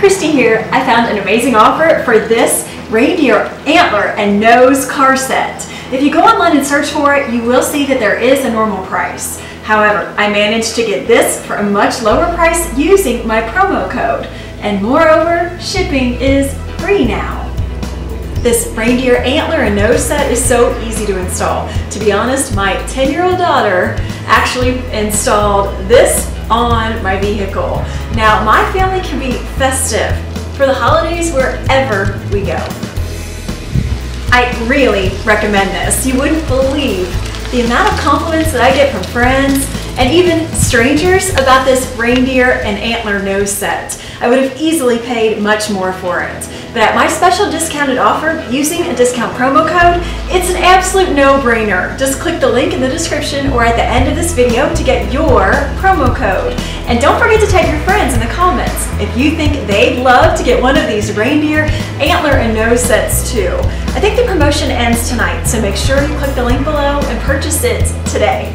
Christy here. I found an amazing offer for this reindeer antler and nose car set. If you go online and search for it, you will see that there is a normal price. However, I managed to get this for a much lower price using my promo code. And moreover, shipping is free now. This reindeer antler and nose set is so easy to install. To be honest, my 10 year old daughter actually installed this on my vehicle. Now, my family can be festive for the holidays wherever we go. I really recommend this. You wouldn't believe the amount of compliments that I get from friends and even strangers about this reindeer and antler nose set. I would have easily paid much more for it. But at my special discounted offer, using a discount promo code, it's an absolute no-brainer. Just click the link in the description or at the end of this video to get your promo code. And don't forget to tag your friends in the comments if you think they'd love to get one of these reindeer, antler, and nose sets too. I think the promotion ends tonight, so make sure you click the link below and purchase it today.